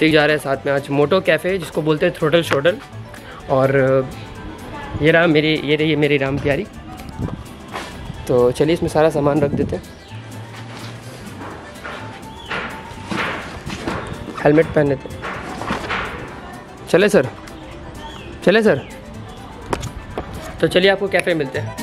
प्रतीक जा रहे हैं साथ में आज। मोटो कैफ़े, जिसको बोलते हैं थ्रोटल शोटल। और ये रहा मेरी, ये रही मेरी राम प्यारी। तो चलिए इसमें सारा सामान रख देते हैं। हेलमेट पहन लेते चले सर। चले सर। तो चलिए आपको कैफ़े मिलते हैं।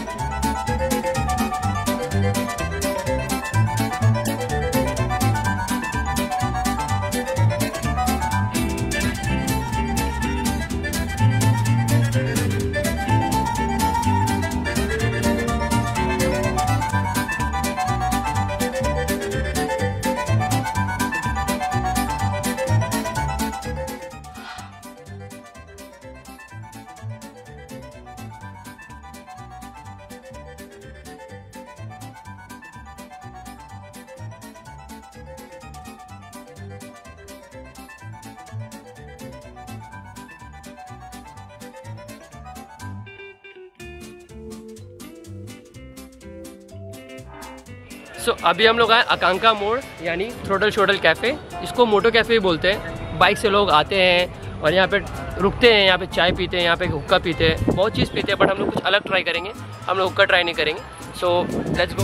सो so, अभी हम लोग आए आकांक्षा मोड़ यानी थ्रोटल शोटल कैफ़े इसको मोटो कैफ़े भी बोलते हैं। बाइक से लोग आते हैं और यहाँ पे रुकते हैं यहाँ पे चाय पीते हैं यहाँ पे हुक्का पीते हैं। बहुत चीज़ पीते हैं बट हम लोग कुछ अलग ट्राई करेंगे। हम लोग हुक्का ट्राई नहीं करेंगे। So let's go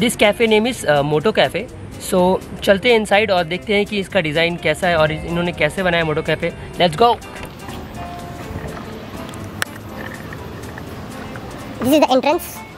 this cafe name is Moto cafe so चलते हैं इनसाइड और देखते हैं कि इसका डिज़ाइन कैसा है और इन्होंने कैसे बनाया Moto cafe let's go this is the entrance.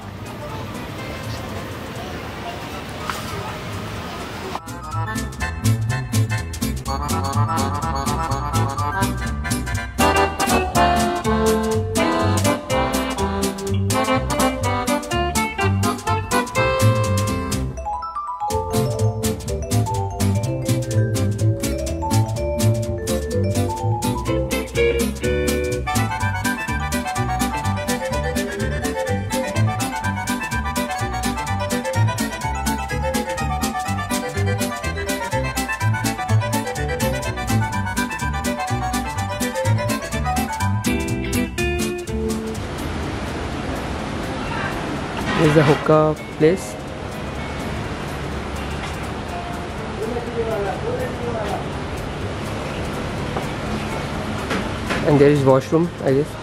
This is the hookah place. And there is washroom, I guess.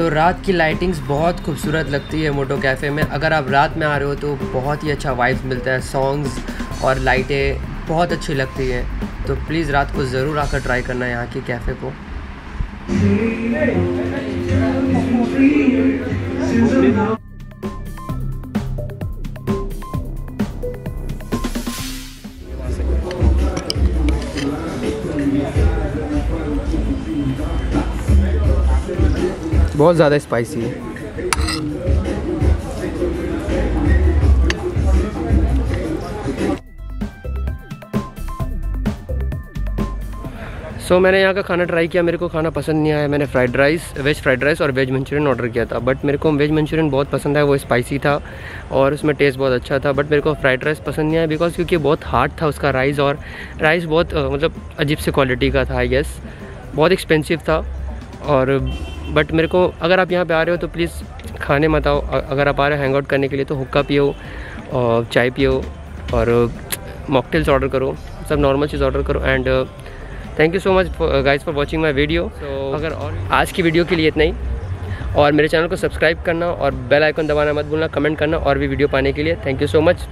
तो रात की लाइटिंग्स बहुत खूबसूरत लगती है मोटो कैफ़े में अगर आप रात में आ रहे हो तो बहुत ही अच्छा वाइब्स मिलता है सॉन्ग्स और लाइटें बहुत अच्छी लगती हैं तो प्लीज़ रात को ज़रूर आकर ट्राई करना यहाँ के कैफ़े को बहुत ज़्यादा स्पाइसी है। सो so, मैंने यहाँ का खाना ट्राई किया मेरे को खाना पसंद नहीं आया। मैंने fried rice veg fried rice और वेज मंचूरियन ऑर्डर किया था। बट मेरे को वेज मंचूरियन बहुत पसंद आया वो स्पाइसी था और उसमें टेस्ट बहुत अच्छा था। बट मेरे को फ्राइड राइस पसंद नहीं आया बिकॉज़ क्योंकि बहुत हार्ड था उसका राइस और राइस बहुत मतलब अजीब से क्वालिटी का था आई गेस बहुत एक्सपेंसिव था। और बट मेरे को अगर आप यहाँ पे आ रहे हो तो प्लीज़ खाने मत आओ। अगर आप आ रहे हो हैंग आउट करने के लिए तो हुक्का पियो और चाय पियो और मॉकटेल्स ऑर्डर करो सब नॉर्मल चीज़ ऑर्डर करो and thank you so much guys for watching my video अगर और आज की वीडियो के लिए इतना ही। और मेरे चैनल को सब्सक्राइब करना और बेल आइकन दबाना मत भूलना कमेंट करना और भी वीडियो पाने के लिए। Thank you so much